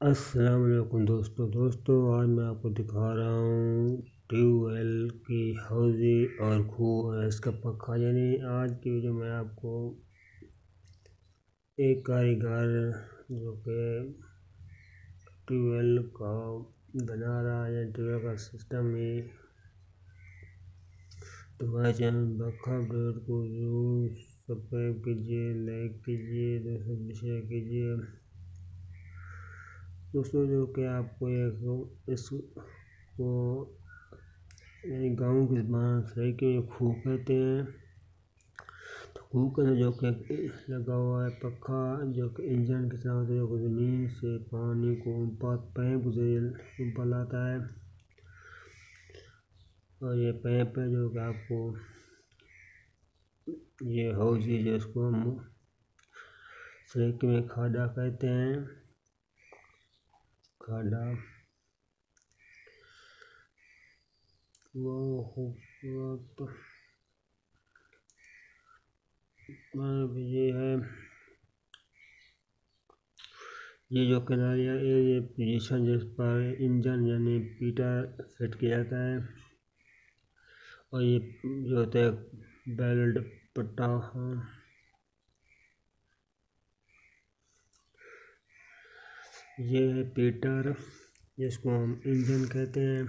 अस्सलाम वालेकुम दोस्तों दोस्तों, आज मैं आपको दिखा रहा हूँ ट्यूबवेल की हौजी और खूह और इसका पक्का। यानी आज की वीडियो में आपको एक कारीगर जो कि ट्यूबवेल का बना रहा है यानी ट्यूबवेल का सिस्टम ही। तो हमारे चैनल बखा अपडेट को ज़रूर सब्सक्राइब कीजिए, लाइक कीजिए, दोस्तों, शेयर कीजिए। दोस्तों, जो कि आपको एक इसको यानी गाँव की जबान सही के खूह कहते हैं। तो खूह के जो कि लगा हुआ है पखा जो कि इंजन के साथ जो कि ज़मीन से पानी को पैप ज़रिए ऊपर लाता है। और ये पैप है जो कि आपको, ये हौजी जिसको हम सरेके में खाडा कहते हैं। खाडा वो खूबसूरत ये है, ये जो किनारिया ये पोजीशन जिस पर इंजन यानी पीटा सेट किया जाता है और ये जो होता है बेल्ट पट्टा ये है पीटर जिसको हम इंजन कहते हैं।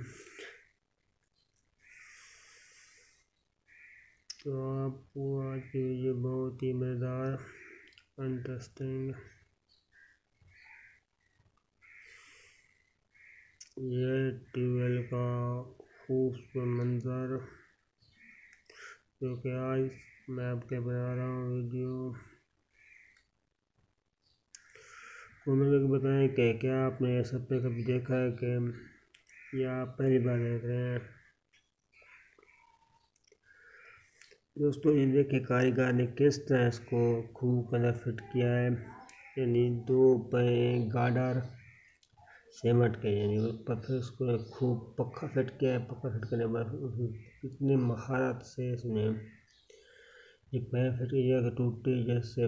तो आपको आज की वीडियो बहुत ही मज़ेदार इंटरेस्टिंग ये ट्यूबवेल का खूबसूरत मंज़र, जो कि आज मैं आपके बना रहा हूँ वीडियो। करके बताएँ कि क्या आपने सब पे कभी देखा है कि या आप पहली बार देख रहे हैं? दोस्तों, ये देखिए, कारीगर ने किस तरह इसको खूब के अंदर फिट किया है। यानी दो पे गार्डर सेमट के यानी फिर उसको खूब पक्का फिट किया है। पक्का फिट करने के बाद कितनी महारत से इसने ये पैर फिट किया टूटी जैसे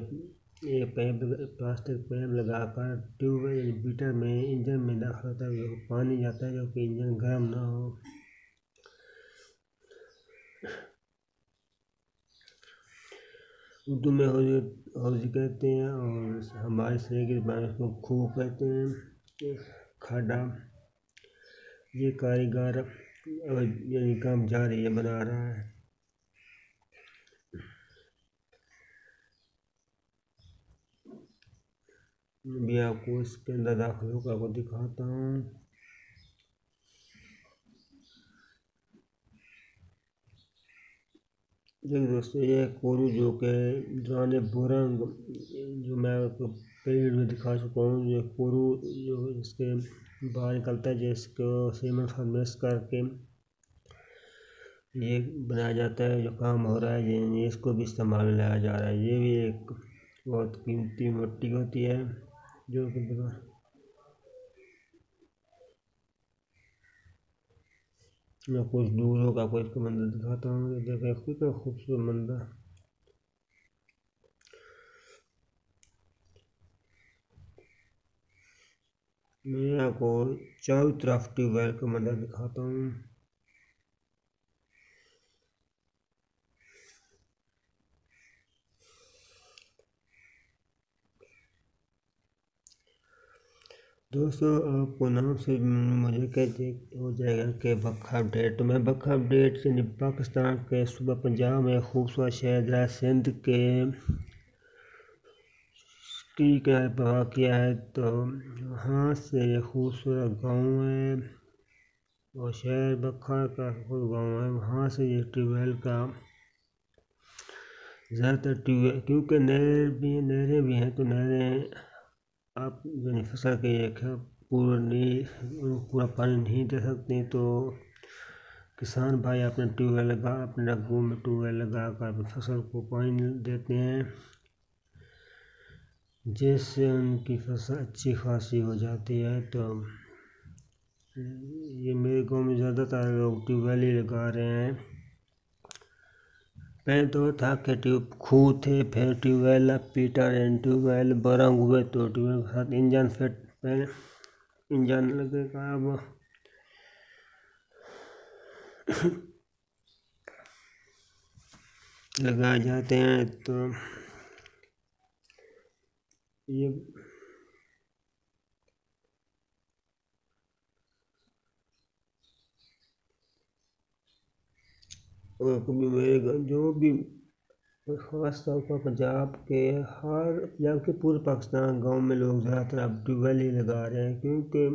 ये पैप, प्लास्टिक पैप लगाकर ट्यूब बीटर में इंजन में दाखिल होता है, जो पानी जाता है, जो कि इंजन गर्म ना हो। उर्दू में हौजी हौजी कहते हैं और हमारे शरीर की जबान उसको खूह कहते हैं। खाडा, ये कारीगर यानी काम जारी है, बना रहा है। भी आपको इसके अंदर दाखिल होकर आपको दिखाता हूँ। देखिए दोस्तों, ये कोरू जो के दौरान बुरंग जो मैं आपको पेड़ में दिखा चुका हूँ, ये कोरू जो इसके बाहर निकलता है, जिसको सीमेंट साथ मिक्स करके ये बनाया जाता है, जो काम हो रहा है ये इसको भी इस्तेमाल में लाया जा रहा है। ये भी एक बहुत कीमती मिट्टी होती है। जो मैं कुछ दूर होगा कोई इसका मंदिर दिखाता हूँ देखो कितना खूबसूरत मंदिर मैं आपको चारों तरफ़ ट्यूबवेल का मंदिर दिखाता हूँ दोस्तों आपको नाम से मुझे कहते हो जाएगा कि बखा अपडेट। तो मैं बखा अपडेट यानी पाकिस्तान के सूबा पंजाब में खूबसूरत शहर है सिंध के की किनारे पर किया है। तो वहाँ से खूबसूरत गाँव है और शहर बखा का खूब गाँव है। वहाँ से ये ट्यूबवेल का ज़्यादातर ट्यूबवेल क्योंकि नहर भी नहरें भी हैं तो नहरें आप फ़सल के पूरा नहीं पूरा पानी नहीं दे सकते तो किसान भाई अपने ट्यूबवेल लगा अपने रगों में ट्यूबवेल लगा कर फ़सल को पानी देते हैं। जिससे उनकी फ़सल अच्छी खासी हो जाती है तो ये मेरे गाँव में ज़्यादातर लोग ट्यूबवेल ही लगा रहे हैं। पहले तो था कि ट्यूब, खूह थे, फिर ट्यूबवेल पीटर एंड ट्यूबवेल, बरंग हुए तो ट्यूबवेल के साथ इंजन फिट पहले इंजन लगेगा अब। लगाए जाते हैं तो ये जो भी। ख़ास तौर पर पंजाब के हर, पंजाब के पूरे पाकिस्तान गाँव में लोग ज़्यादातर अब ट्यूबवेल ही लगा रहे हैं क्योंकि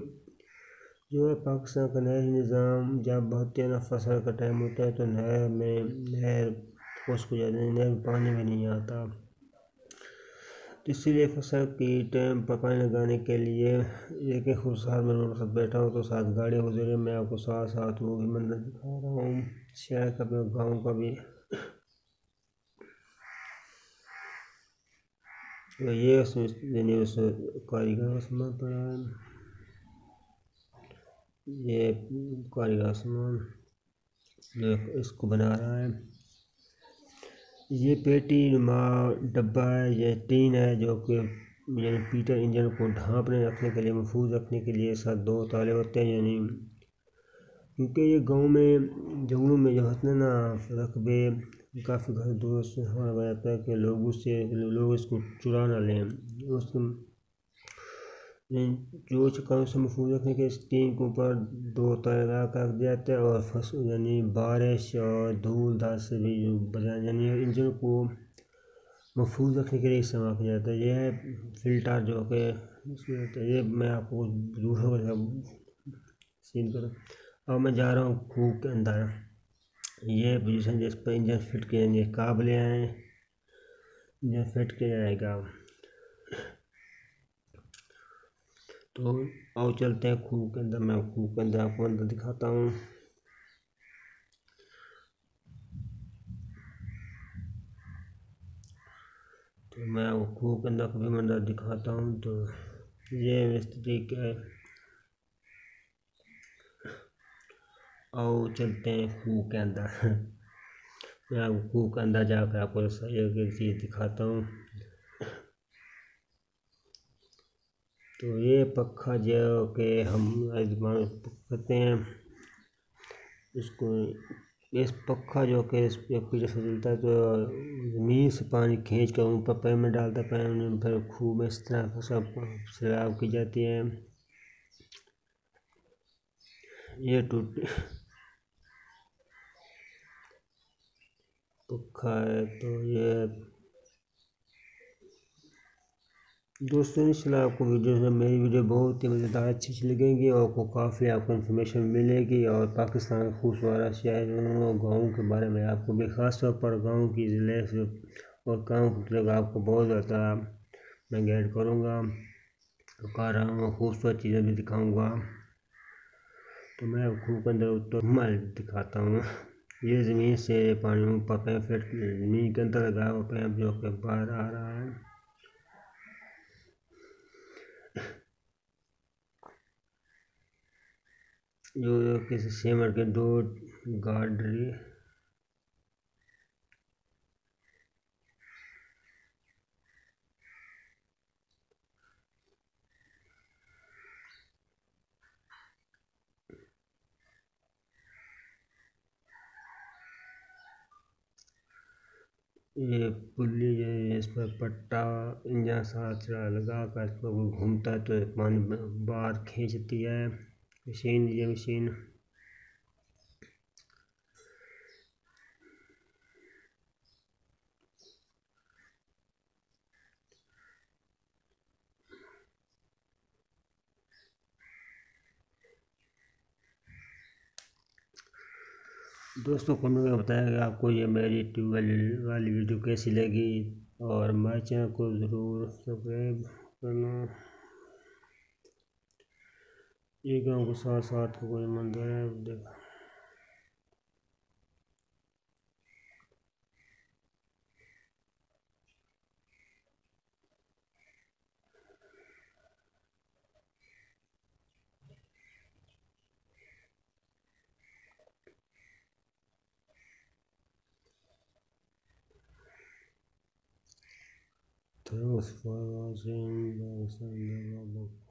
जो है पाकिस्तान का नहरी निज़ाम, जब बहुत ना फ़सल का टाइम होता है तो नहर में, नहर खुश्क हो जाती है नहर में पानी भी नहीं आता। तो इसीलिए फ़सल की टाइम पर पानी लगाने के लिए एक एक साथ में रोड पर बैठा हूँ तो साथ गाड़ी गुजरे मैं आपको साथ साथ वो भी मंदिर दिखा रहा हूँ। शहर का भी गाँव का भी। तो ये उस कारीगर का सामान पड़ा है। ये कारीगर आसमान इसको बना रहा है। ये पेटी नुमा डब्बा है यह टीन है जो कि यानी पीटर इंजन को ढांपने रखने के लिए, महफूज रखने के लिए साथ दो ताले होते हैं, यानी क्योंकि ये गाँव में, जंगलों में जो होते हैं ना रकबे काफ़ी घर दूर से जाता है कि लोग उससे, लोग इसको चुरा ना लें। उसको काम से महफूज रखने के टीन के ऊपर दो तार लगा कर दिया जाता है और फ़सल यानी बारिश और धूल धार से भी बजाय यानी इंजन को महफूज रखने के लिए इस्तेमाल किया जाता है। यह फ़िल्टर जो कि ये मैं आपको दूसरों सीन करूँ। अब मैं जा रहा हूँ खूह के अंदर। ये पोजीशन जिस पर इंजन फिट किए जाएँगे काबले हैं। इंजन फिट किया जाएगा। तो आओ चलते हैं खूह के अंदर। मैं खूह के अंदर आपको अंदर दिखाता हूँ। तो मैं आपको के अंदर कभी मंदिर दिखाता हूँ। तो ये स्थिति क्या है और चलते हैं खूह के अंदर। मैं आपको खूह के अंदर जाकर आपको एक चीज़ दिखाता हूँ। तो ये पखा जो कि हम करते हैं। इसको इस पखा जो कि इस पीछे से चलता है तो ज़मीन से पानी खींच कर ऊपर पैर में डालता है, पैर में फिर खूह में इस तरह सब सैलाब की जाती है। ये टूट पखा है तो ये दोस्तों इंशाल्लाह आपको वीडियो में मेरी वीडियो बहुत ही मज़ेदार, अच्छी अच्छी लगेंगी और आपको काफ़ी आपको इन्फॉर्मेशन मिलेगी और पाकिस्तान खूबसूरत शहर और गाँव के बारे में आपको भी ख़ास तौर पर गाँव की ज़िले से और गाँव की जगह आपको बहुत ज़्यादा मैं गाइड करूँगा तो कर रहा हूँ, खूबसूरत चीज़ें भी दिखाऊँगा। तो मैं खूब अंदर उत्तर दिखाता हूँ। ये ज़मीन से पानी ऊपर पैप फिट ज़मीन के अंदर लगा हुआ पैप जो कि बाहर आ रहा है। जो किसी सीमेंट के दो गार्ड ये पुल्ली है इस पर पट्टा इंजन सा लगा कर इस पर घूमता है तो पानी बाहर खींचती है। मशीन, ये मशीन। दोस्तों कमेंट में बताएगा आपको ये मेरी ट्यूबवेल वाली वीडियो कैसी लगी? और मेरे चैनल को ज़रूर सब्सक्राइब करना। ये गाँव को साथ साथ कोई मंदिर है, देखा। Transfer was in the